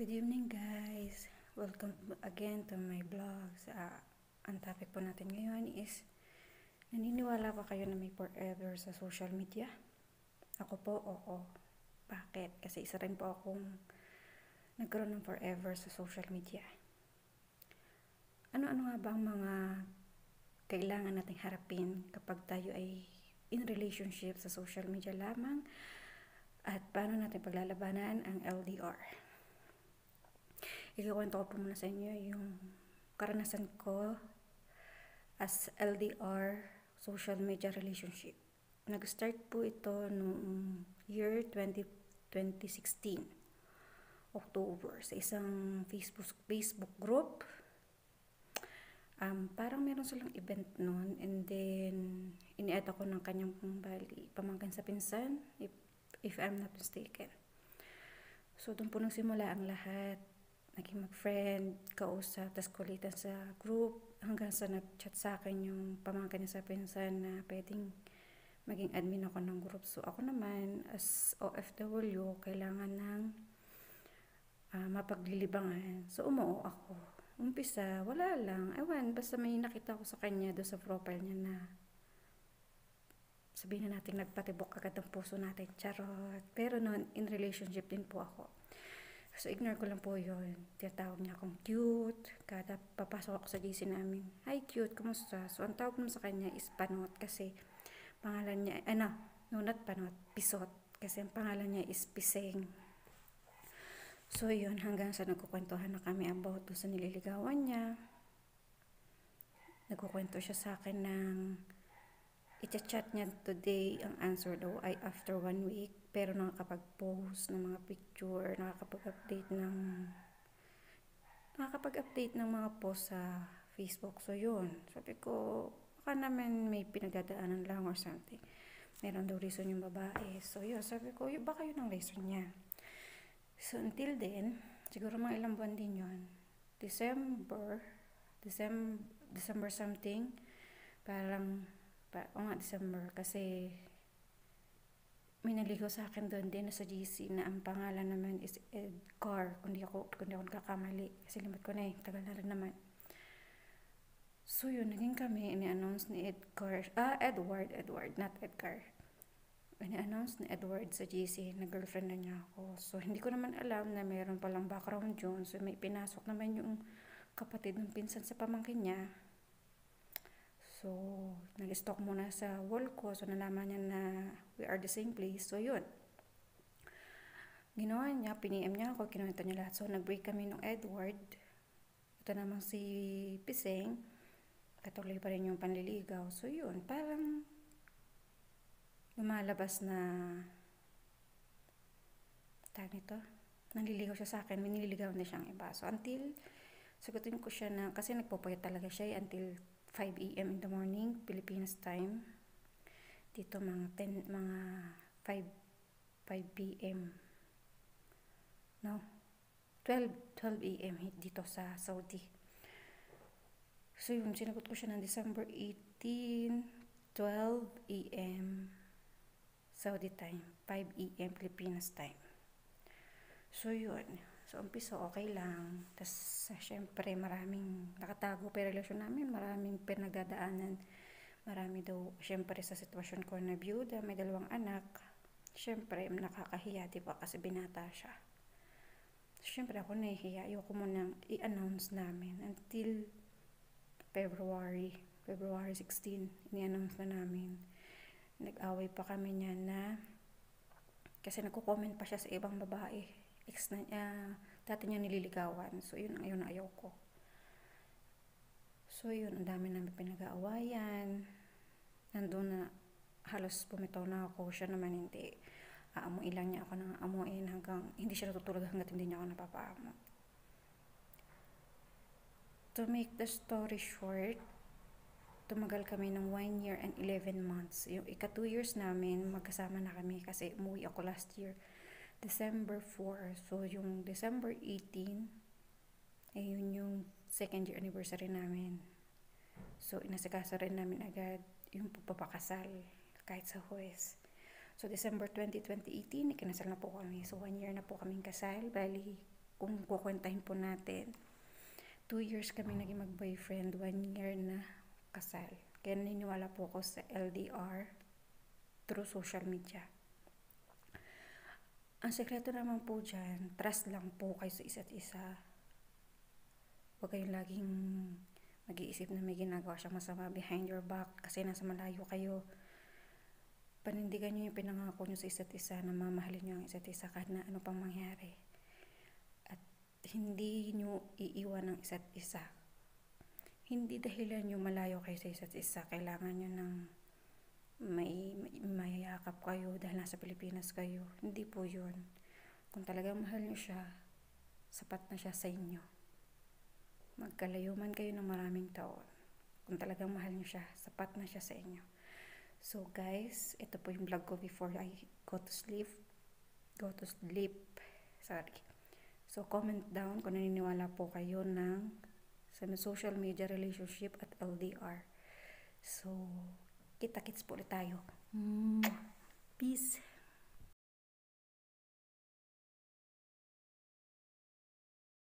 Good evening guys! Welcome again to my vlog. Uh, ang topic po natin ngayon is Naniniwala ba kayo na may forever sa social media? Ako po, oo. Bakit? Kasi isa rin po akong nagkaroon ng forever sa social media. Ano-ano nga ba ang mga kailangan nating harapin kapag tayo ay in relationship sa social media lamang at paano natin paglalabanan ang LDR? Ikukwento ko po muna sa inyo yung karanasan ko as LDR social media relationship. Nag-start po ito noong year 20, 2016, October, sa isang Facebook, Facebook group. Um, parang meron silang event noon and then ini-add ako ng kanyang bali, pamangkin sa pinsan, if, if I'm not mistaken. So, doon po nagsimula ang lahat naging mag-friend, kausap, tas kulitan sa group, hanggang sa nag-chat sa akin yung pamangkin niya sa pinsan na pwedeng maging admin ako ng group. So, ako naman, as OFW, kailangan ng uh, mapaglilibangan. So, umuo ako. Umpisa, wala lang. Ewan, basta may nakita ko sa kanya do sa profile niya na sabihin na natin nagpatibok agad ang puso natin. Charot. Pero noon, in relationship din po ako. So, ignore ko lang po yun. Tinatawag niya akong cute. Kada papasok ako sa GC namin, Hi, cute, kumusta? So, ang tawag naman sa kanya is Panot kasi pangalan niya, ano, no, not Panot, Pisot. Kasi ang pangalan niya is Piseng. So, yun, hanggang sa nagkukwentuhan na kami about sa nililigawan niya. Nagkukwento siya sa akin ng i-chat niya today, ang answer daw ay after one week. Pero nakakapag-post ng mga picture, nakakapag-update ng nakakapag-update ng mga post sa Facebook. So, yun. Sabi ko, baka naman may pinagdadaanan lang or something. Meron daw reason yung babae. So, yun. Sabi ko, yun, baka yun ang reason niya. So, until then, siguro mga ilang buwan din yun. December, December, December something, parang pa, o nga, December. Kasi, may naligo sa akin doon din sa GC na ang pangalan naman is Edgar. Kundi ako, kundi ako nagkakamali. Kasi limit ko na eh. Tagal na rin naman. So yun, naging kami, ini-announce ni Edgar, ah, Edward, Edward, not Edgar. Ini-announce ni Edward sa GC na girlfriend na niya ako. So hindi ko naman alam na mayroon palang background yun. So may pinasok naman yung kapatid ng pinsan sa pamangkin niya So, nag-stalk muna sa wall ko. So, nalaman niya na we are the same place. So, yun. Ginawa niya, piniem niya ako, kinuwento niya lahat. So, nag-break kami ng Edward. Ito namang si Piseng. Katuloy pa rin yung panliligaw. So, yun. Parang lumalabas na tag nito. Nanliligaw siya sa akin. May nililigaw na siyang iba. So, until sagutin ko siya na, kasi nagpupuyat talaga siya eh, until 5 a.m. in the morning, Philippines time. Dito mga 10, mga 5, 5 p.m. No? 12, 12 a.m. dito sa Saudi. So yun, sinagot ko siya ng December 18, 12 a.m. Saudi time, 5 a.m. Philippines time. So yun, So, umpisa okay lang. Tapos, syempre, maraming nakatago pa relasyon namin. Maraming pinagdadaanan. Marami daw, syempre, sa sitwasyon ko na byuda, may dalawang anak. Syempre, nakakahiya, di ba? Kasi binata siya. Syempre, ako nahihiya. Ayoko mo nang i-announce namin until February. February 16, ini-announce na namin. Nag-away pa kami niya na kasi nagko-comment pa siya sa ibang babae ex na niya, dati niya nililigawan. So, yun ang yun ayaw ko. So, yun, ang dami namin pinag-aawayan. Nandun na, halos pumitaw na ako. Siya naman hindi. Aamuin lang niya ako ng amuin hanggang, hindi siya natutulog hanggat hindi niya ako napapaamo. To make the story short, tumagal kami ng 1 year and 11 months. Yung ika 2 years namin, magkasama na kami kasi umuwi ako last year. December 4. So, yung December 18, ay yun yung second year anniversary namin. So, inasikaso rin namin agad yung pagpapakasal kahit sa huwes. So, December 20, 2018, ikinasal na po kami. So, one year na po kaming kasal. Bali, kung kukwentahin po natin, two years kami naging mag-boyfriend, one year na kasal. Kaya naniniwala po ako sa LDR through social media. Ang sekreto naman po dyan, trust lang po kayo sa isa't isa. Huwag kayong laging mag-iisip na may ginagawa siyang masama behind your back kasi nasa malayo kayo. Panindigan niyo yung pinangako niyo sa isa't isa na mamahalin niyo ang isa't isa kahit na ano pang mangyari. At hindi niyo iiwan ang isa't isa. Hindi dahilan niyo malayo kayo sa isa't isa. Kailangan niyo ng may, may kayo dahil nasa Pilipinas kayo. Hindi po yun. Kung talagang mahal niyo siya, sapat na siya sa inyo. Magkalayo man kayo ng maraming taon. Kung talagang mahal niyo siya, sapat na siya sa inyo. So guys, ito po yung vlog ko before I go to sleep. Go to sleep. Sorry. So comment down kung naniniwala po kayo ng sa social media relationship at LDR. So, kita-kits po ulit tayo. Peace.